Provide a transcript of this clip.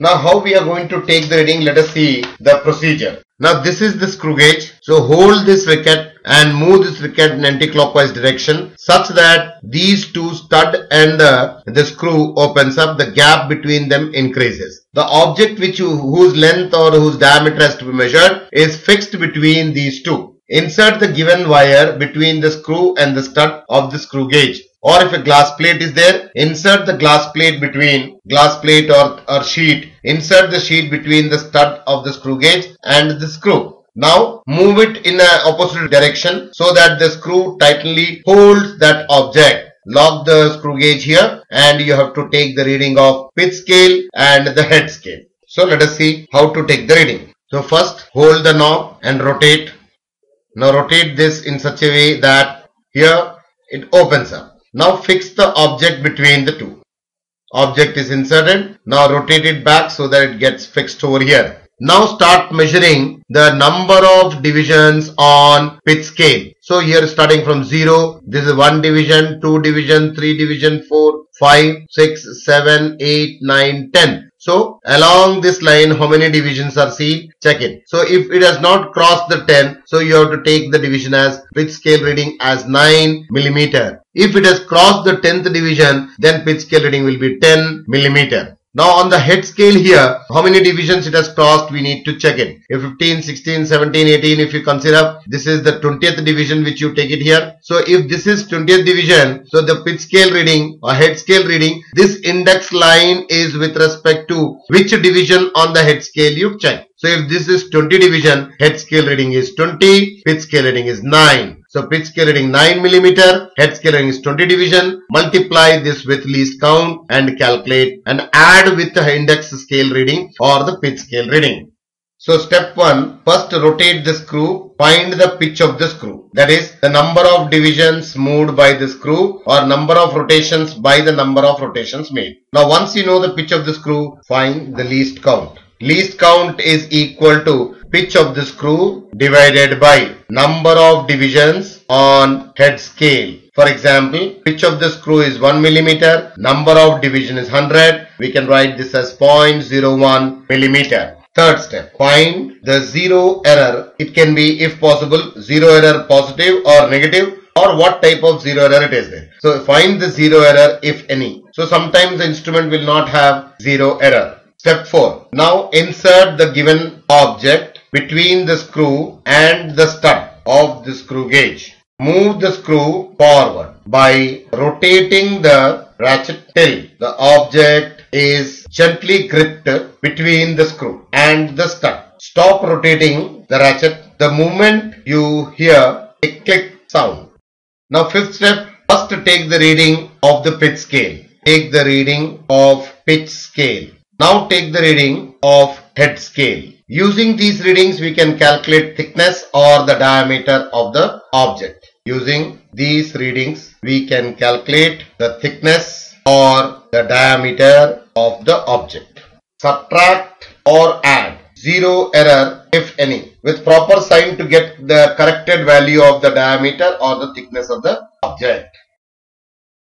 Now how we are going to take the reading, let us see the procedure. Now this is the screw gauge. So hold this wicket and move this wicket in anti-clockwise direction such that these two stud and the, the screw opens up, the gap between them increases. The object which you, whose length or whose diameter has to be measured is fixed between these two. Insert the given wire between the screw and the stud of the screw gauge or if a glass plate is there, insert the glass plate between glass plate or, or sheet, insert the sheet between the stud of the screw gauge and the screw. Now move it in an opposite direction so that the screw tightly holds that object. Lock the screw gauge here and you have to take the reading of pitch scale and the head scale. So let us see how to take the reading. So first hold the knob and rotate. Now rotate this in such a way that here it opens up. Now fix the object between the two. Object is inserted. Now rotate it back so that it gets fixed over here. Now start measuring the number of divisions on pitch scale. So here starting from 0, this is 1 division, 2 division, 3 division, 4, 5, 6, 7, 8, 9, 10. So along this line how many divisions are seen? Check it. So if it has not crossed the 10, so you have to take the division as pitch scale reading as 9 millimeter. If it has crossed the 10th division, then pitch scale reading will be 10 millimeter. Now on the head scale here, how many divisions it has crossed, we need to check it. If 15, 16, 17, 18, if you consider, this is the 20th division which you take it here. So if this is 20th division, so the pitch scale reading or head scale reading, this index line is with respect to which division on the head scale you check. So if this is 20 division, head scale reading is 20, pitch scale reading is 9. So pitch scale reading 9 millimeter, head scale reading is 20 division. Multiply this with least count and calculate and add with the index scale reading or the pitch scale reading. So step 1, first rotate the screw, find the pitch of the screw. That is the number of divisions moved by the screw or number of rotations by the number of rotations made. Now once you know the pitch of the screw, find the least count. Least count is equal to pitch of the screw divided by number of divisions on head scale. For example, pitch of the screw is 1 millimeter, number of division is 100. We can write this as 0.01 millimeter. Third step, find the zero error. It can be, if possible, zero error positive or negative or what type of zero error it is there. So find the zero error if any. So sometimes the instrument will not have zero error. Step 4. Now insert the given object between the screw and the stud of the screw gauge. Move the screw forward by rotating the ratchet till the object is gently gripped between the screw and the stud. Stop rotating the ratchet the moment you hear a click sound. Now fifth step, first take the reading of the pitch scale. Take the reading of pitch scale. Now take the reading of head scale. Using these readings we can calculate thickness or the diameter of the object. Using these readings we can calculate the thickness or the diameter of the object. Subtract or add. Zero error if any. With proper sign to get the corrected value of the diameter or the thickness of the object.